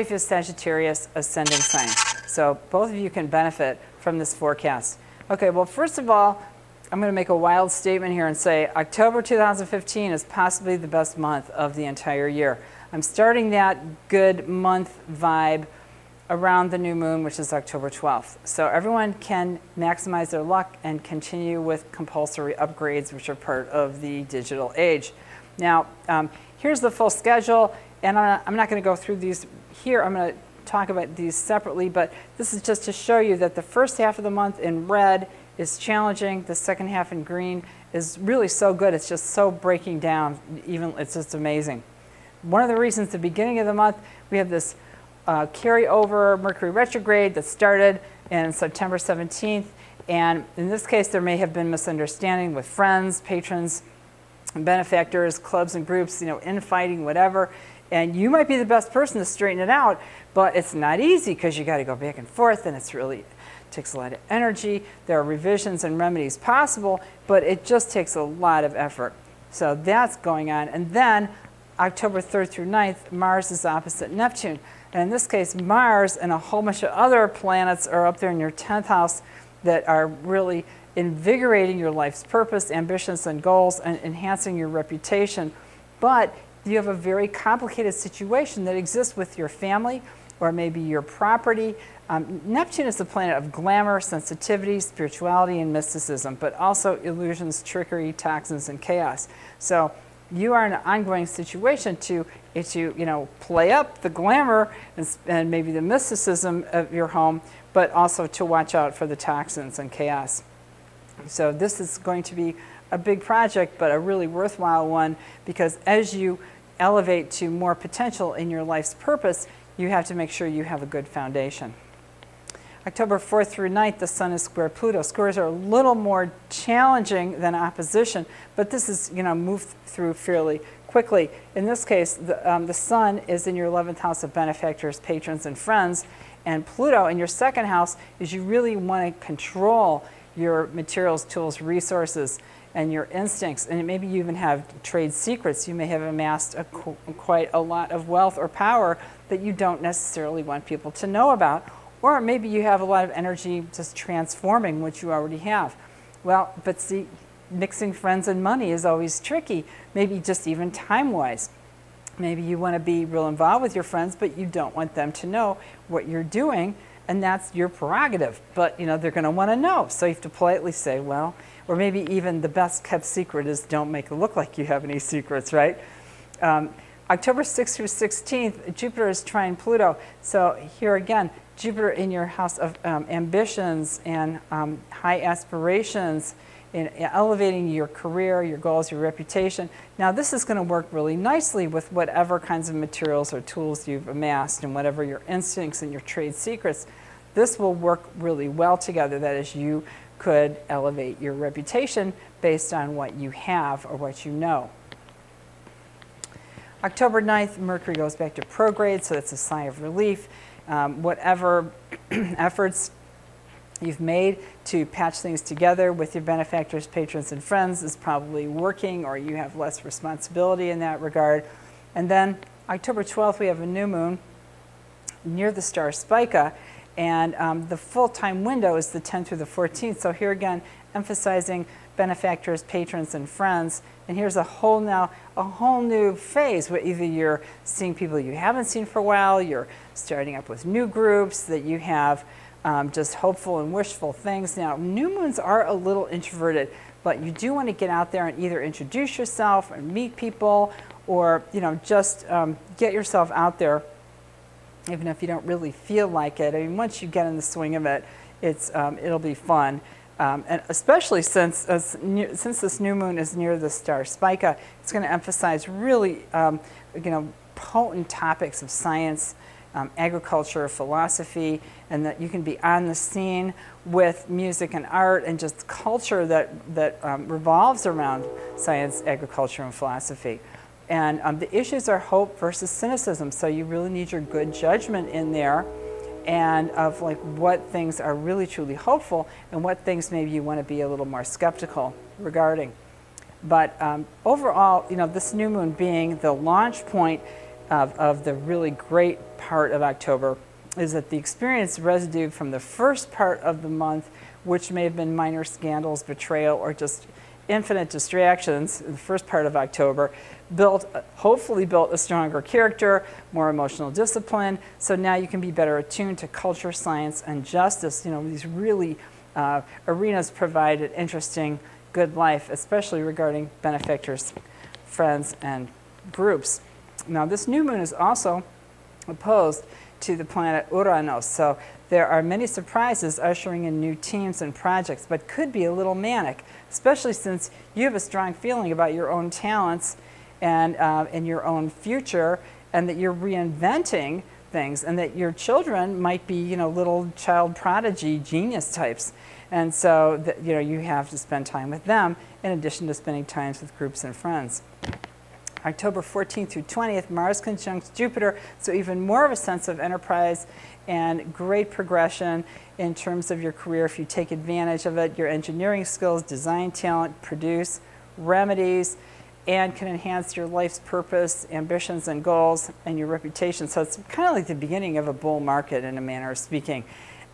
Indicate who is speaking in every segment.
Speaker 1: if you're Sagittarius ascending sign. So both of you can benefit from this forecast. Okay, well, first of all, I'm going to make a wild statement here and say October 2015 is possibly the best month of the entire year. I'm starting that good month vibe around the new moon, which is October 12th. So everyone can maximize their luck and continue with compulsory upgrades, which are part of the digital age. Now, um, here's the full schedule, and I'm not going to go through these here. I'm going to talk about these separately, but this is just to show you that the first half of the month in red is challenging. The second half in green is really so good. It's just so breaking down. Even it's just amazing. One of the reasons the beginning of the month we have this uh, carryover Mercury retrograde that started in September 17th. And in this case, there may have been misunderstanding with friends, patrons, benefactors, clubs and groups, you know, infighting, whatever. And you might be the best person to straighten it out, but it's not easy because you got to go back and forth and it's really takes a lot of energy. There are revisions and remedies possible, but it just takes a lot of effort. So that's going on. And then October 3rd through 9th, Mars is opposite Neptune. And in this case, Mars and a whole bunch of other planets are up there in your 10th house that are really invigorating your life's purpose, ambitions, and goals, and enhancing your reputation. But you have a very complicated situation that exists with your family or maybe your property um, Neptune is the planet of glamour, sensitivity, spirituality, and mysticism, but also illusions, trickery, toxins, and chaos. So you are in an ongoing situation to, to you know, play up the glamour and, and maybe the mysticism of your home, but also to watch out for the toxins and chaos. So this is going to be a big project, but a really worthwhile one because as you elevate to more potential in your life's purpose, you have to make sure you have a good foundation. October 4th through 9th, the Sun is square Pluto. Squares are a little more challenging than opposition, but this is, you know, moved through fairly quickly. In this case, the, um, the Sun is in your 11th house of benefactors, patrons, and friends, and Pluto in your second house is you really want to control your materials, tools, resources, and your instincts. And maybe you even have trade secrets. You may have amassed a, quite a lot of wealth or power that you don't necessarily want people to know about or maybe you have a lot of energy just transforming what you already have. Well, but see, mixing friends and money is always tricky, maybe just even time-wise. Maybe you want to be real involved with your friends, but you don't want them to know what you're doing, and that's your prerogative. But, you know, they're going to want to know. So you have to politely say, well, or maybe even the best kept secret is don't make it look like you have any secrets, right? Um, October 6th through 16th, Jupiter is trine Pluto. So here again, Jupiter in your house of um, ambitions and um, high aspirations in elevating your career, your goals, your reputation. Now this is going to work really nicely with whatever kinds of materials or tools you've amassed and whatever your instincts and your trade secrets. This will work really well together. That is, you could elevate your reputation based on what you have or what you know. October 9th, Mercury goes back to prograde, so that's a sigh of relief um, whatever efforts you've made to patch things together with your benefactors, patrons, and friends is probably working or you have less responsibility in that regard. And then October 12th, we have a new moon near the star Spica, and um, the full-time window is the 10th through the 14th. So here again, emphasizing benefactors, patrons, and friends. And here's a whole now, a whole new phase where either you're seeing people you haven't seen for a while, you're starting up with new groups, that you have um, just hopeful and wishful things. Now, new moons are a little introverted, but you do want to get out there and either introduce yourself and meet people or, you know, just um, get yourself out there even if you don't really feel like it. I mean, once you get in the swing of it, it's, um, it'll be fun. Um, and especially since, since this new moon is near the star Spica, it's going to emphasize really, um, you know, potent topics of science, um, agriculture, philosophy, and that you can be on the scene with music and art and just culture that, that um, revolves around science, agriculture, and philosophy. And um, the issues are hope versus cynicism, so you really need your good judgment in there and of like what things are really truly hopeful and what things maybe you want to be a little more skeptical regarding. But um, overall, you know, this new moon being the launch point of, of the really great part of October is that the experience residue from the first part of the month, which may have been minor scandals, betrayal, or just infinite distractions in the first part of October, built, hopefully built a stronger character, more emotional discipline. So now you can be better attuned to culture, science, and justice. You know, these really uh, arenas provide an interesting, good life, especially regarding benefactors, friends, and groups. Now, this new moon is also opposed to the planet Uranus. So there are many surprises ushering in new teams and projects, but could be a little manic, especially since you have a strong feeling about your own talents and, uh, and your own future, and that you're reinventing things, and that your children might be, you know, little child prodigy genius types. And so, that, you know, you have to spend time with them in addition to spending time with groups and friends. October 14th through 20th, Mars conjuncts Jupiter, so even more of a sense of enterprise and great progression in terms of your career if you take advantage of it, your engineering skills, design talent, produce, remedies, and can enhance your life's purpose, ambitions, and goals, and your reputation. So it's kind of like the beginning of a bull market in a manner of speaking.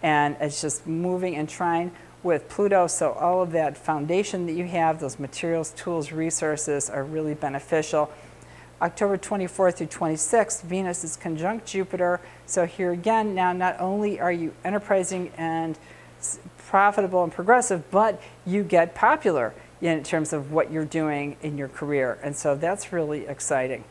Speaker 1: And it's just moving and trying with Pluto, so all of that foundation that you have, those materials, tools, resources are really beneficial. October 24th through 26th, Venus is conjunct Jupiter. So here again, now not only are you enterprising and profitable and progressive, but you get popular in terms of what you're doing in your career. And so that's really exciting.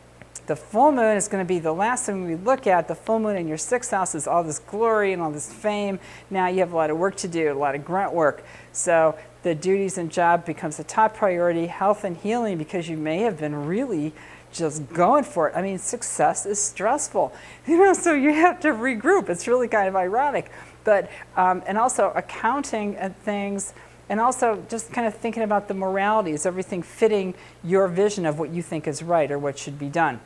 Speaker 1: The full moon is going to be the last thing we look at. The full moon in your sixth house is all this glory and all this fame. Now you have a lot of work to do, a lot of grunt work. So the duties and job becomes a top priority. Health and healing because you may have been really just going for it. I mean, success is stressful, you know, so you have to regroup. It's really kind of ironic. But, um, and also accounting and things, and also just kind of thinking about the morality. Is everything fitting your vision of what you think is right or what should be done.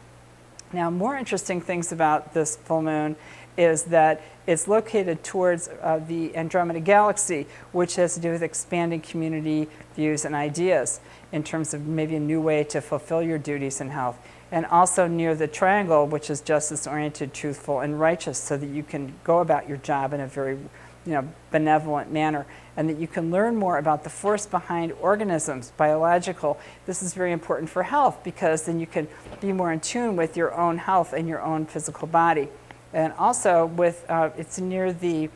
Speaker 1: Now, more interesting things about this full moon is that it's located towards uh, the Andromeda Galaxy, which has to do with expanding community views and ideas in terms of maybe a new way to fulfill your duties in health. And also near the triangle, which is justice oriented, truthful, and righteous, so that you can go about your job in a very you know, benevolent manner, and that you can learn more about the force behind organisms, biological. This is very important for health because then you can be more in tune with your own health and your own physical body. And also with, uh, it's near the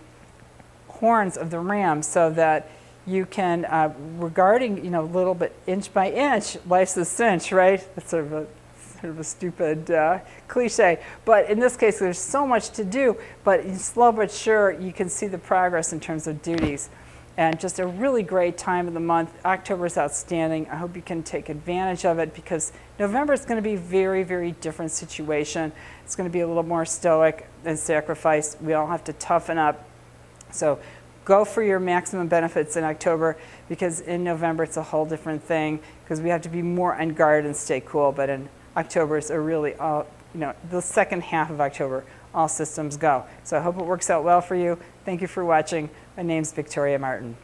Speaker 1: horns of the ram so that you can, uh, regarding, you know, a little bit inch by inch, life's a cinch, right? That's sort of a sort of a stupid uh, cliche. But in this case, there's so much to do, but slow but sure, you can see the progress in terms of duties. And just a really great time of the month. October is outstanding. I hope you can take advantage of it because November is going to be a very, very different situation. It's going to be a little more stoic and sacrifice. We all have to toughen up. So go for your maximum benefits in October because in November it's a whole different thing because we have to be more on guard and stay cool. But in October is a really all, you know, the second half of October, all systems go. So I hope it works out well for you. Thank you for watching. My name's Victoria Martin.